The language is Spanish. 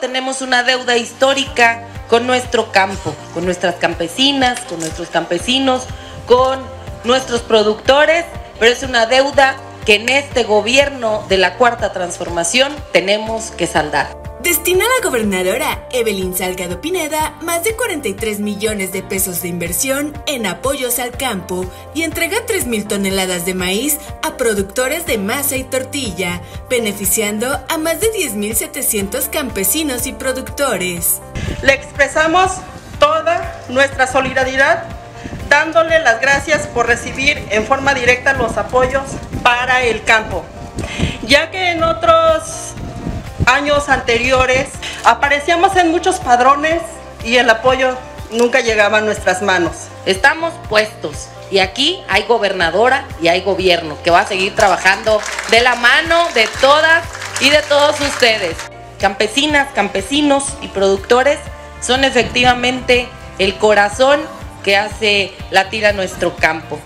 Tenemos una deuda histórica con nuestro campo, con nuestras campesinas, con nuestros campesinos, con nuestros productores, pero es una deuda que en este gobierno de la Cuarta Transformación tenemos que saldar. Destina la gobernadora Evelyn Salgado Pineda más de 43 millones de pesos de inversión en apoyos al campo y entrega 3 mil toneladas de maíz a productores de masa y tortilla, beneficiando a más de 10.700 campesinos y productores. Le expresamos toda nuestra solidaridad dándole las gracias por recibir en forma directa los apoyos para el campo, ya que en otros años anteriores aparecíamos en muchos padrones y el apoyo nunca llegaba a nuestras manos. Estamos puestos y aquí hay gobernadora y hay gobierno que va a seguir trabajando de la mano de todas y de todos ustedes. Campesinas, campesinos y productores son efectivamente el corazón que hace latir a nuestro campo.